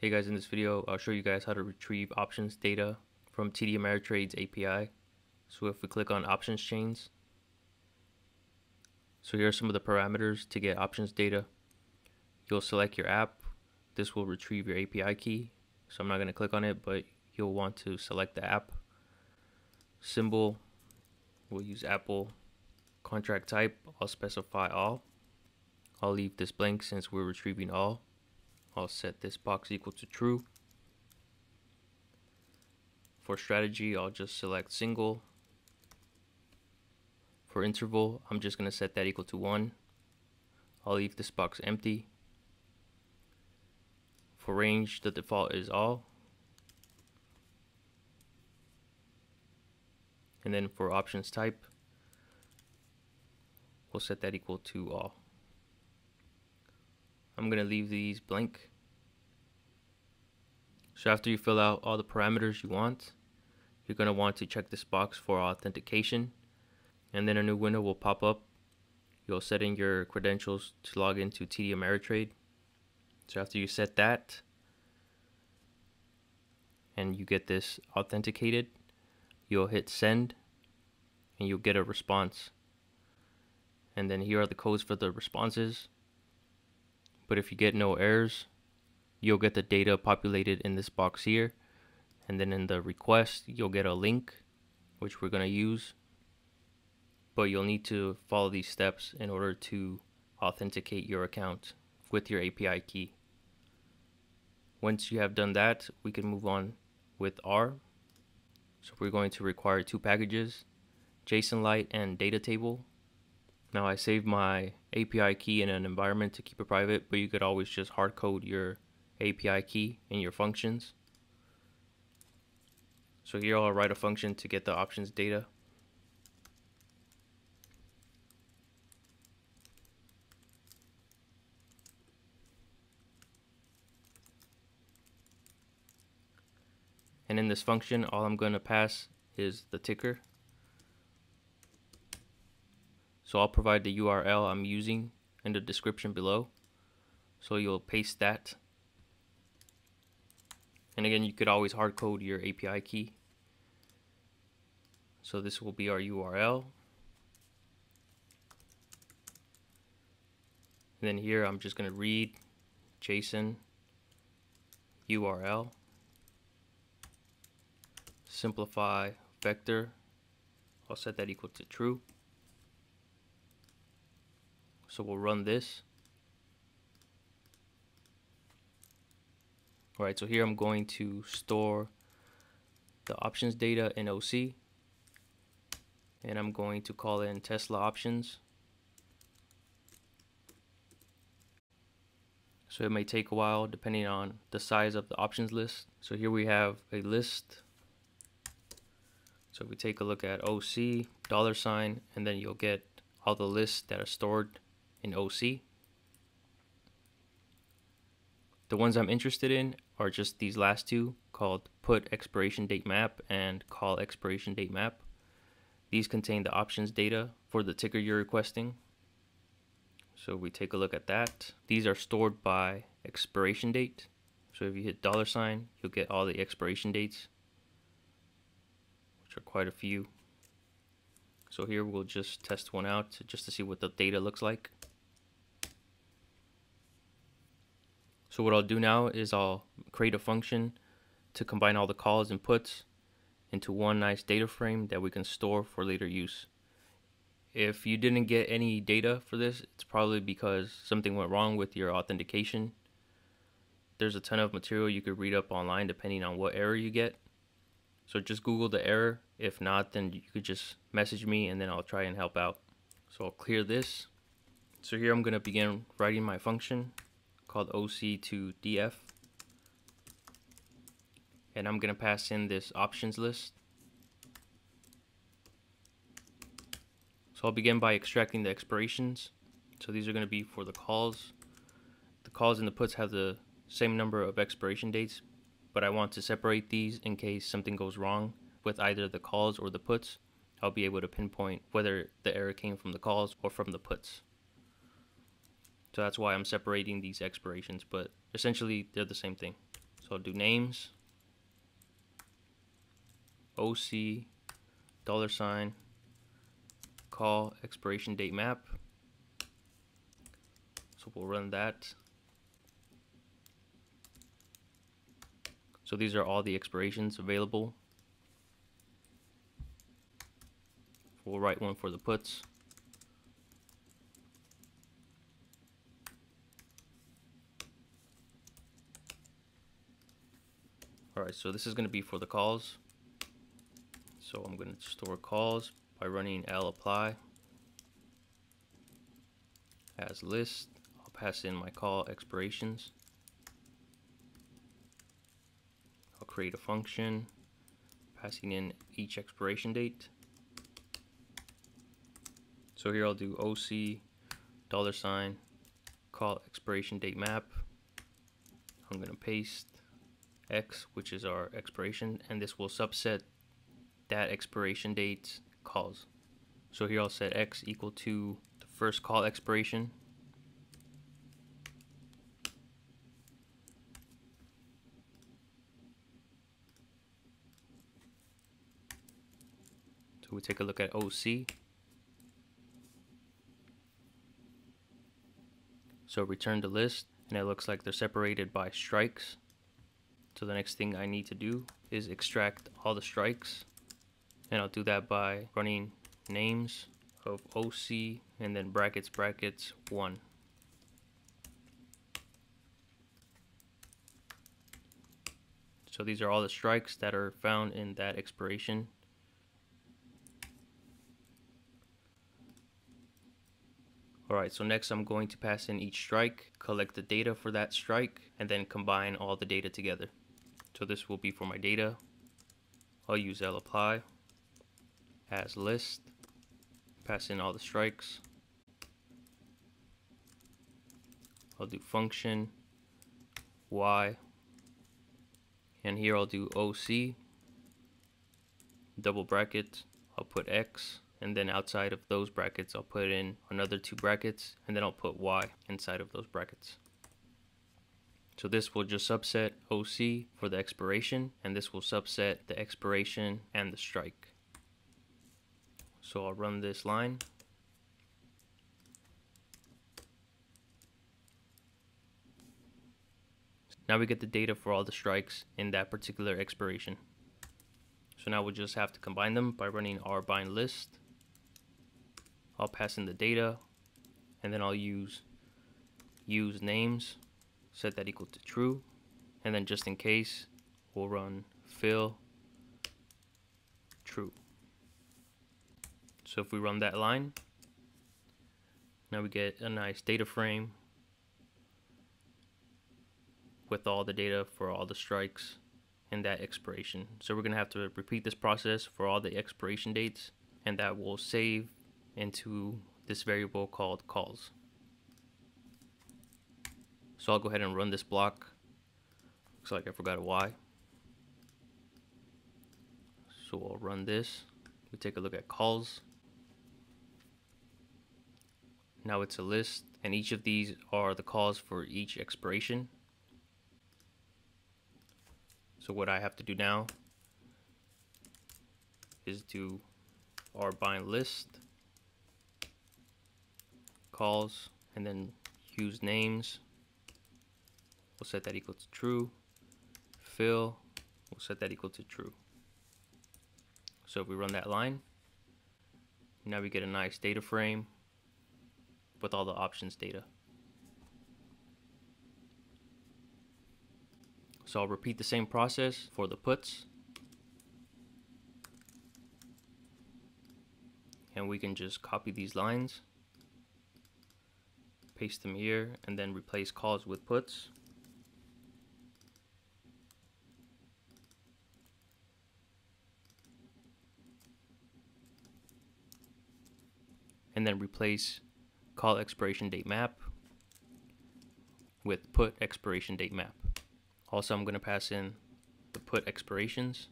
Hey guys, in this video, I'll show you guys how to retrieve options data from TD Ameritrade's API. So if we click on options chains, so here are some of the parameters to get options data. You'll select your app. This will retrieve your API key. So I'm not going to click on it, but you'll want to select the app. Symbol, we'll use Apple. Contract type, I'll specify all. I'll leave this blank since we're retrieving all. I'll set this box equal to true. For strategy, I'll just select single. For interval, I'm just going to set that equal to 1. I'll leave this box empty. For range, the default is all. And then for options type, we'll set that equal to all. I'm going to leave these blank. So after you fill out all the parameters you want, you're going to want to check this box for authentication. And then a new window will pop up. You'll set in your credentials to log into TD Ameritrade. So after you set that, and you get this authenticated, you'll hit send, and you'll get a response. And then here are the codes for the responses. But if you get no errors, you'll get the data populated in this box here. And then in the request, you'll get a link, which we're going to use. But you'll need to follow these steps in order to authenticate your account with your API key. Once you have done that, we can move on with R. So we're going to require two packages, JSONLite and data table. Now I save my API key in an environment to keep it private, but you could always just hard code your API key in your functions. So here I'll write a function to get the options data. And in this function, all I'm going to pass is the ticker. So I'll provide the URL I'm using in the description below. So you'll paste that. And again, you could always hard code your API key. So this will be our URL. And then here I'm just going to read JSON URL simplify vector. I'll set that equal to true. So we'll run this. Alright, so here I'm going to store the options data in OC. And I'm going to call in Tesla options. So it may take a while depending on the size of the options list. So here we have a list so if we take a look at OC, dollar sign, and then you'll get all the lists that are stored in OC. The ones I'm interested in are just these last two called put expiration date map and call expiration date map. These contain the options data for the ticker you're requesting. So we take a look at that. These are stored by expiration date. So if you hit dollar sign, you'll get all the expiration dates which are quite a few. So here we'll just test one out just to see what the data looks like. So what I'll do now is I'll create a function to combine all the calls and puts into one nice data frame that we can store for later use. If you didn't get any data for this, it's probably because something went wrong with your authentication. There's a ton of material you could read up online depending on what error you get. So just Google the error. If not, then you could just message me and then I'll try and help out. So I'll clear this. So here I'm going to begin writing my function called OC2DF. And I'm going to pass in this options list. So I'll begin by extracting the expirations. So these are going to be for the calls. The calls and the puts have the same number of expiration dates, but I want to separate these in case something goes wrong with either the calls or the puts. I'll be able to pinpoint whether the error came from the calls or from the puts. So that's why I'm separating these expirations, but essentially they're the same thing. So I'll do names, OC, dollar sign, call expiration date map. So we'll run that. So these are all the expirations available. We'll write one for the puts. Alright, so this is going to be for the calls. So I'm going to store calls by running l apply as list. I'll pass in my call expirations. I'll create a function passing in each expiration date. So here I'll do OC dollar sign call expiration date map. I'm going to paste X, which is our expiration, and this will subset that expiration date calls. So here I'll set X equal to the first call expiration. So we take a look at OC. So return to list, and it looks like they're separated by strikes. So the next thing I need to do is extract all the strikes. And I'll do that by running names of OC and then brackets brackets 1. So these are all the strikes that are found in that expiration. Alright, so next I'm going to pass in each strike, collect the data for that strike, and then combine all the data together. So this will be for my data. I'll use lapply as list, pass in all the strikes. I'll do function y, and here I'll do OC, double bracket, I'll put X, and then outside of those brackets I'll put in another two brackets, and then I'll put Y inside of those brackets. So this will just subset OC for the expiration, and this will subset the expiration and the strike. So I'll run this line. Now we get the data for all the strikes in that particular expiration. So now we'll just have to combine them by running r bind list. I'll pass in the data, and then I'll use use names set that equal to true. And then just in case we'll run fill true. So if we run that line now we get a nice data frame with all the data for all the strikes and that expiration. So we're gonna have to repeat this process for all the expiration dates and that will save into this variable called calls so I'll go ahead and run this block. Looks like I forgot a Y. So I'll run this. We take a look at calls. Now it's a list and each of these are the calls for each expiration. So what I have to do now is do r bind list calls and then use names we'll set that equal to true. Fill, we'll set that equal to true. So if we run that line, now we get a nice data frame with all the options data. So I'll repeat the same process for the puts. And we can just copy these lines, paste them here, and then replace calls with puts. And then replace call expiration date map with put expiration date map. Also, I'm going to pass in the put expirations,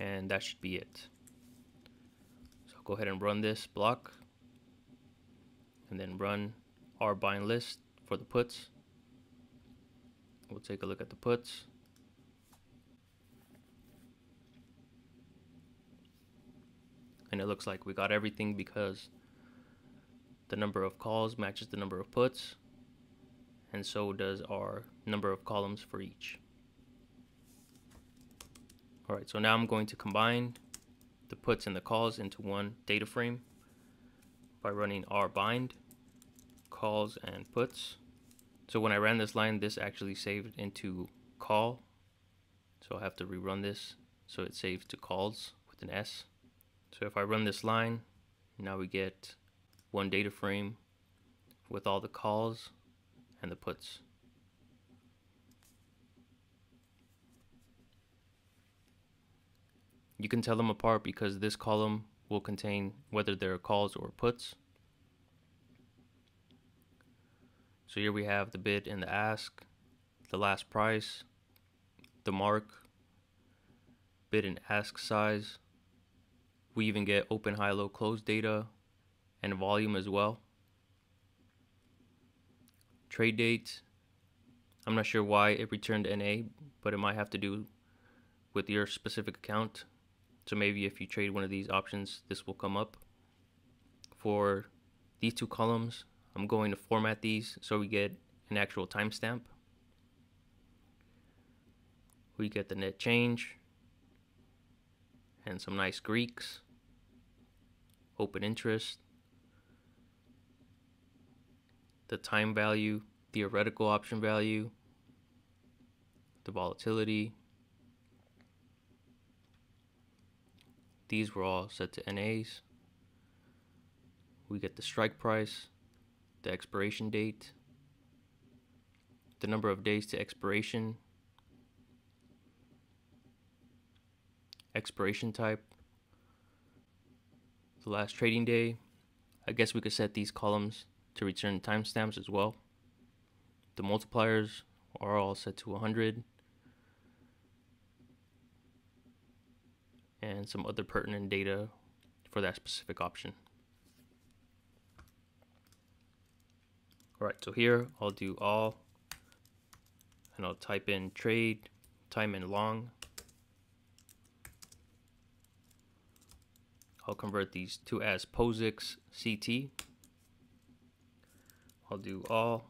and that should be it. So go ahead and run this block, and then run r bind list for the puts. We'll take a look at the puts. And it looks like we got everything because the number of calls matches the number of puts and so does our number of columns for each. Alright, so now I'm going to combine the puts and the calls into one data frame by running r bind calls and puts. So when I ran this line, this actually saved into call. So I have to rerun this so it saves to calls with an S. So if I run this line, now we get one data frame with all the calls and the puts. You can tell them apart because this column will contain whether they're calls or puts. So here we have the bid and the ask, the last price, the mark, bid and ask size. We even get open, high, low, close data and volume as well trade date. I'm not sure why it returned NA, but it might have to do with your specific account. So maybe if you trade one of these options, this will come up. For these two columns, I'm going to format these so we get an actual timestamp. We get the net change and some nice Greeks, open interest, the time value, theoretical option value, the volatility. These were all set to NAs. We get the strike price, the expiration date, the number of days to expiration, expiration type, the last trading day. I guess we could set these columns to return timestamps as well. The multipliers are all set to 100. And some other pertinent data for that specific option. Alright, so here I'll do all and I'll type in trade, time and long. I'll convert these two as POSIX CT. I'll do all,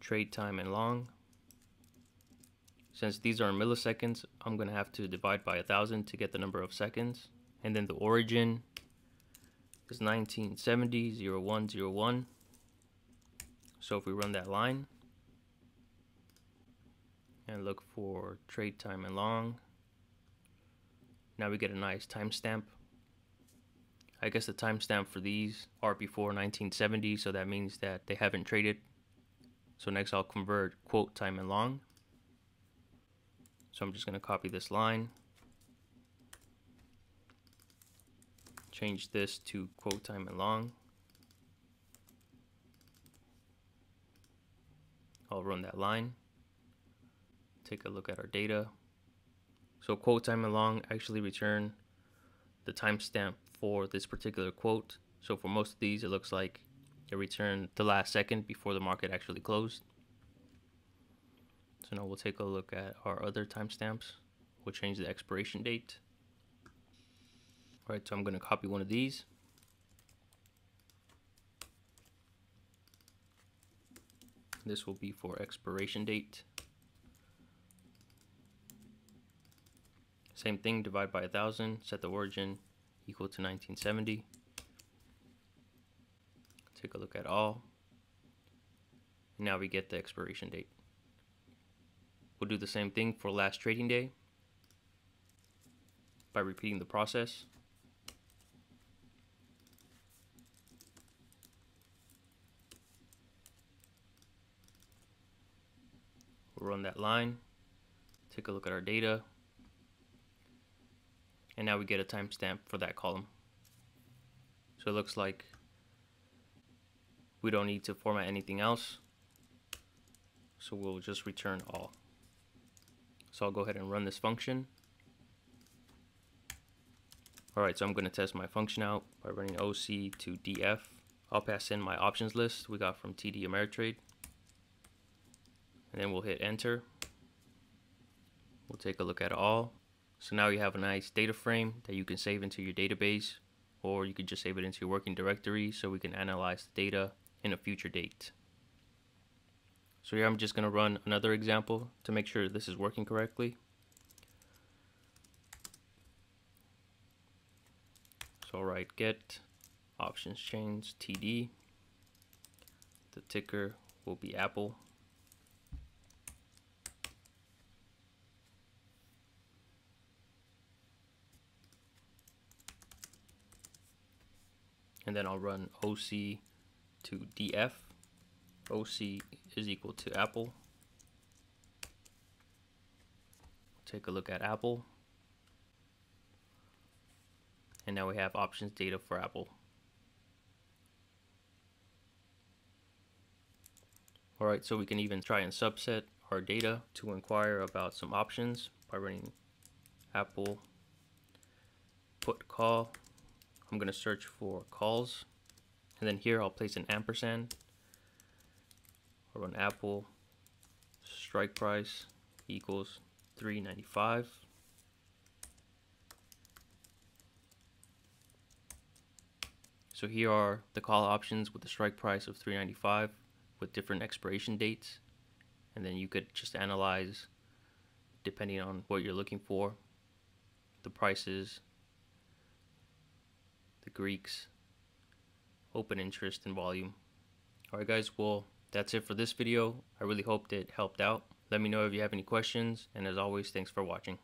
trade time and long. Since these are milliseconds, I'm going to have to divide by a thousand to get the number of seconds. And then the origin is 1970 0101. So if we run that line and look for trade time and long, now we get a nice timestamp I guess the timestamp for these are before 1970, so that means that they haven't traded. So next I'll convert quote time and long. So I'm just going to copy this line. Change this to quote time and long. I'll run that line. Take a look at our data. So quote time and long actually return the timestamp for this particular quote. So for most of these, it looks like it returned the last second before the market actually closed. So now we'll take a look at our other timestamps. We'll change the expiration date. All right, so I'm going to copy one of these. This will be for expiration date. Same thing, divide by a thousand, set the origin equal to 1970. Take a look at all. Now we get the expiration date. We'll do the same thing for last trading day by repeating the process. We'll run that line, take a look at our data, and now we get a timestamp for that column. So it looks like we don't need to format anything else. So we'll just return all. So I'll go ahead and run this function. Alright, so I'm going to test my function out by running OC to DF. I'll pass in my options list we got from TD Ameritrade. and then we'll hit enter. We'll take a look at all. So now you have a nice data frame that you can save into your database or you could just save it into your working directory so we can analyze the data in a future date. So here I'm just going to run another example to make sure this is working correctly. So I'll write get options change TD. The ticker will be Apple. And then I'll run OC to DF. OC is equal to Apple. Take a look at Apple. And now we have options data for Apple. Alright, so we can even try and subset our data to inquire about some options by running Apple put call I'm going to search for calls and then here I'll place an ampersand. Or an apple strike price equals 395 so here are the call options with the strike price of 395 with different expiration dates. And then you could just analyze depending on what you're looking for the prices the Greeks, open interest and volume. Alright guys, well that's it for this video. I really hope it helped out. Let me know if you have any questions and as always thanks for watching.